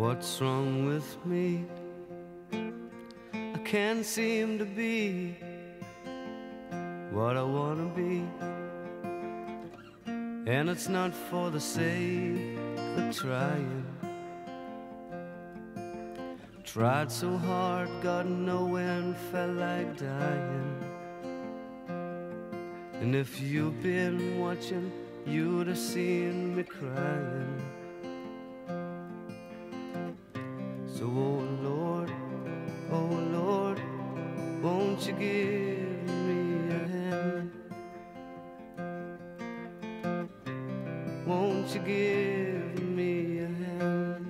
What's wrong with me? I can't seem to be what I wanna be. And it's not for the sake of trying. Tried so hard, got nowhere and felt like dying. And if you've been watching, you'd have seen me crying. So, oh Lord, oh Lord, won't you give me a hand? Won't you give me a hand?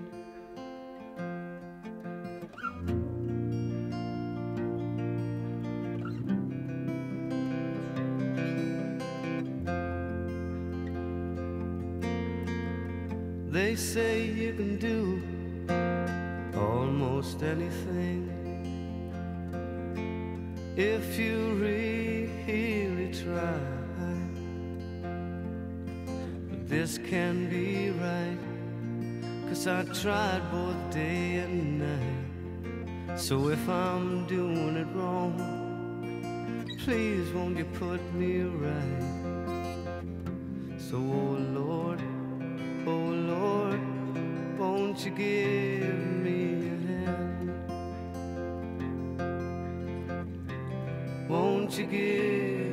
They say you can do almost anything if you really try. But this can't be right, cause I tried both day and night. So if I'm doing it wrong, please won't you put me right? So, oh Lord, oh Lord, won't you give Won't you